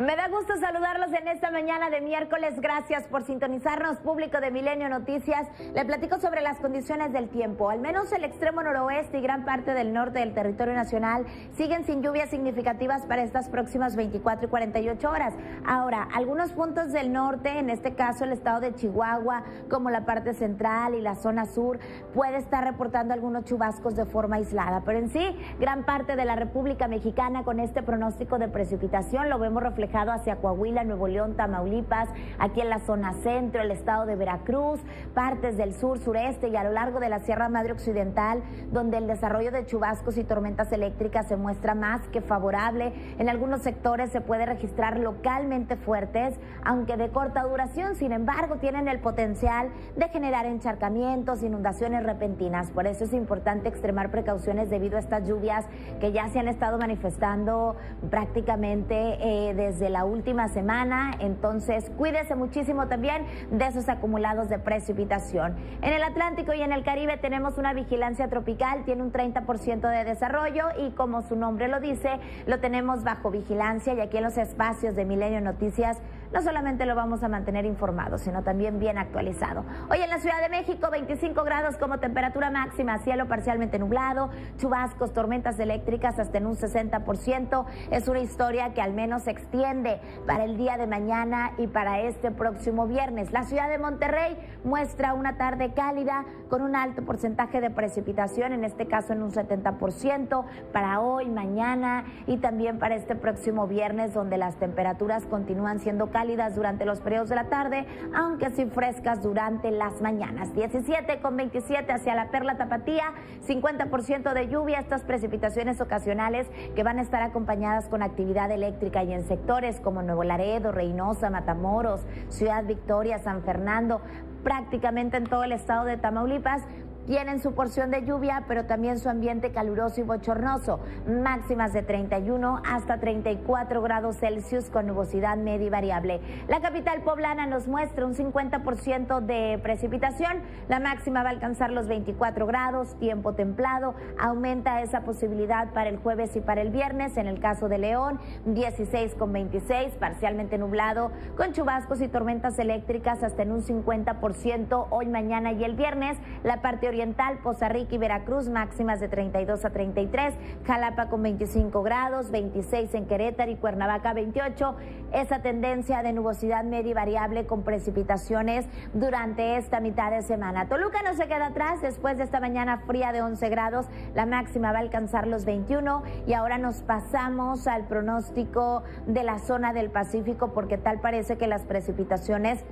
Me da gusto saludarlos en esta mañana de miércoles. Gracias por sintonizarnos, público de Milenio Noticias. Le platico sobre las condiciones del tiempo. Al menos el extremo noroeste y gran parte del norte del territorio nacional siguen sin lluvias significativas para estas próximas 24 y 48 horas. Ahora, algunos puntos del norte, en este caso el estado de Chihuahua, como la parte central y la zona sur, puede estar reportando algunos chubascos de forma aislada. Pero en sí, gran parte de la República Mexicana con este pronóstico de precipitación lo vemos reflejado hacia Coahuila, Nuevo León, Tamaulipas, aquí en la zona centro, el estado de Veracruz, partes del sur, sureste y a lo largo de la Sierra Madre Occidental, donde el desarrollo de chubascos y tormentas eléctricas se muestra más que favorable. En algunos sectores se puede registrar localmente fuertes, aunque de corta duración, sin embargo, tienen el potencial de generar encharcamientos, inundaciones repentinas. Por eso es importante extremar precauciones debido a estas lluvias que ya se han estado manifestando prácticamente eh, desde de la última semana, entonces cuídese muchísimo también de esos acumulados de precipitación. En el Atlántico y en el Caribe tenemos una vigilancia tropical, tiene un 30% de desarrollo y como su nombre lo dice, lo tenemos bajo vigilancia y aquí en los espacios de Milenio Noticias no solamente lo vamos a mantener informado, sino también bien actualizado. Hoy en la Ciudad de México, 25 grados como temperatura máxima, cielo parcialmente nublado, chubascos, tormentas eléctricas hasta en un 60%. Es una historia que al menos se extiende para el día de mañana y para este próximo viernes. La ciudad de Monterrey muestra una tarde cálida con un alto porcentaje de precipitación, en este caso en un 70% para hoy, mañana y también para este próximo viernes, donde las temperaturas continúan siendo cálidas durante los periodos de la tarde, aunque sí frescas durante las mañanas. 17 con 27 hacia la Perla Tapatía, 50% de lluvia, estas precipitaciones ocasionales que van a estar acompañadas con actividad eléctrica y en sectores como Nuevo Laredo, Reynosa, Matamoros, Ciudad Victoria, San Fernando, prácticamente en todo el estado de Tamaulipas tienen su porción de lluvia, pero también su ambiente caluroso y bochornoso, máximas de 31 hasta 34 grados Celsius con nubosidad media y variable. La capital poblana nos muestra un 50% de precipitación, la máxima va a alcanzar los 24 grados, tiempo templado, aumenta esa posibilidad para el jueves y para el viernes, en el caso de León, 16 con 26, parcialmente nublado, con chubascos y tormentas eléctricas hasta en un 50% hoy, mañana y el viernes, la parte Oriental, Poza Rica y Veracruz, máximas de 32 a 33, Jalapa con 25 grados, 26 en Querétaro y Cuernavaca 28. Esa tendencia de nubosidad media y variable con precipitaciones durante esta mitad de semana. Toluca no se queda atrás después de esta mañana fría de 11 grados, la máxima va a alcanzar los 21 y ahora nos pasamos al pronóstico de la zona del Pacífico porque tal parece que las precipitaciones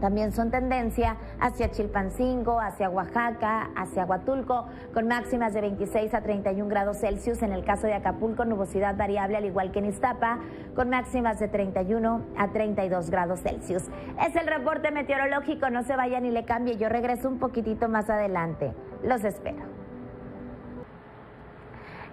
también son tendencia hacia Chilpancingo, hacia Oaxaca, hacia Huatulco, con máximas de 26 a 31 grados Celsius. En el caso de Acapulco, nubosidad variable, al igual que en Iztapa, con máximas de 31 a 32 grados Celsius. Es el reporte meteorológico, no se vaya ni le cambie. Yo regreso un poquitito más adelante. Los espero.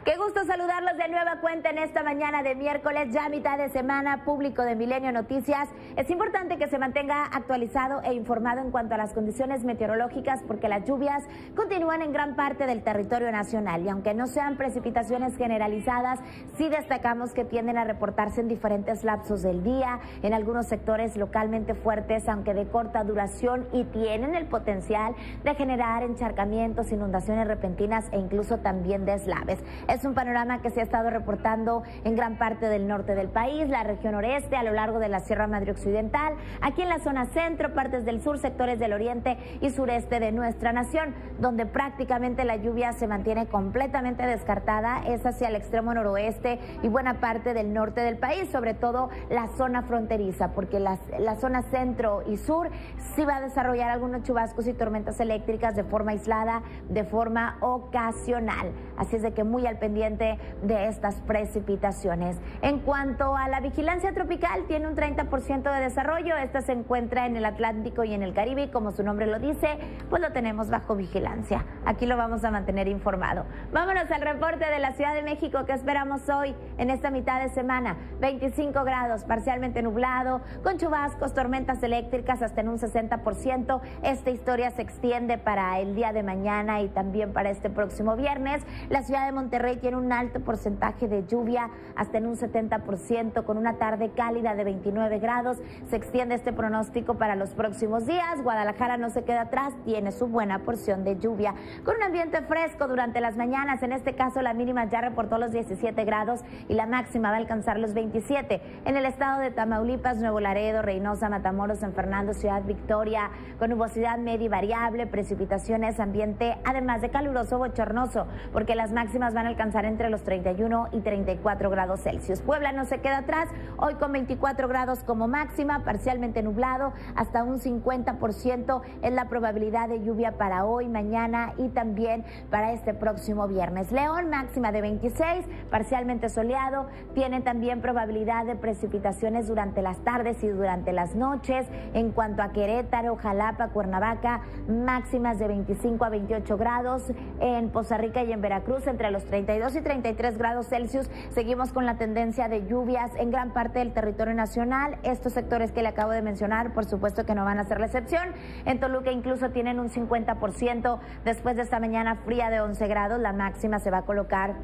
Qué gusto saludarlos de nueva cuenta en esta mañana de miércoles, ya mitad de semana, público de Milenio Noticias. Es importante que se mantenga actualizado e informado en cuanto a las condiciones meteorológicas porque las lluvias continúan en gran parte del territorio nacional y aunque no sean precipitaciones generalizadas, sí destacamos que tienden a reportarse en diferentes lapsos del día, en algunos sectores localmente fuertes, aunque de corta duración y tienen el potencial de generar encharcamientos, inundaciones repentinas e incluso también deslaves. Es un panorama que se ha estado reportando en gran parte del norte del país, la región oeste, a lo largo de la Sierra Madre Occidental, aquí en la zona centro, partes del sur, sectores del oriente y sureste de nuestra nación, donde prácticamente la lluvia se mantiene completamente descartada, es hacia el extremo noroeste y buena parte del norte del país, sobre todo la zona fronteriza, porque la, la zona centro y sur sí va a desarrollar algunos chubascos y tormentas eléctricas de forma aislada, de forma ocasional. Así es de que muy al pendiente de estas precipitaciones. En cuanto a la vigilancia tropical, tiene un 30% de desarrollo. Esta se encuentra en el Atlántico y en el Caribe como su nombre lo dice, pues lo tenemos bajo vigilancia. Aquí lo vamos a mantener informado. Vámonos al reporte de la Ciudad de México que esperamos hoy en esta mitad de semana. 25 grados, parcialmente nublado, con chubascos, tormentas eléctricas hasta en un 60%. Esta historia se extiende para el día de mañana y también para este próximo viernes. La ciudad de Monterrey Monterrey tiene un alto porcentaje de lluvia, hasta en un 70%, con una tarde cálida de 29 grados. Se extiende este pronóstico para los próximos días. Guadalajara no se queda atrás, tiene su buena porción de lluvia, con un ambiente fresco durante las mañanas. En este caso, la mínima ya reportó los 17 grados y la máxima va a alcanzar los 27. En el estado de Tamaulipas, Nuevo Laredo, Reynosa, Matamoros, San Fernando, Ciudad Victoria, con nubosidad media y variable, precipitaciones, ambiente, además de caluroso bochornoso, porque las máximas van a alcanzar entre los 31 y 34 grados Celsius. Puebla no se queda atrás, hoy con 24 grados como máxima, parcialmente nublado, hasta un 50% es la probabilidad de lluvia para hoy, mañana y también para este próximo viernes. León, máxima de 26, parcialmente soleado, tiene también probabilidad de precipitaciones durante las tardes y durante las noches. En cuanto a Querétaro, Jalapa, Cuernavaca, máximas de 25 a 28 grados. En Poza Rica y en Veracruz, entre los 32 y 33 grados Celsius. Seguimos con la tendencia de lluvias en gran parte del territorio nacional. Estos sectores que le acabo de mencionar, por supuesto que no van a ser la excepción. En Toluca incluso tienen un 50% después de esta mañana fría de 11 grados. La máxima se va a colocar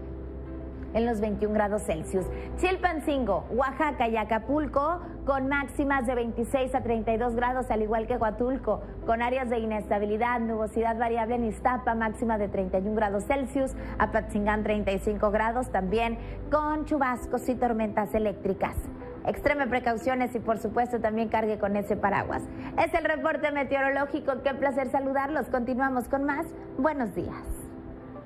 en los 21 grados Celsius. Chilpancingo, Oaxaca y Acapulco con máximas de 26 a 32 grados, al igual que Huatulco, con áreas de inestabilidad, nubosidad variable en Iztapa, máxima de 31 grados Celsius, Apatzingán 35 grados, también con chubascos y tormentas eléctricas. Extreme precauciones y por supuesto también cargue con ese paraguas. Es el reporte meteorológico, qué placer saludarlos. Continuamos con más. Buenos días.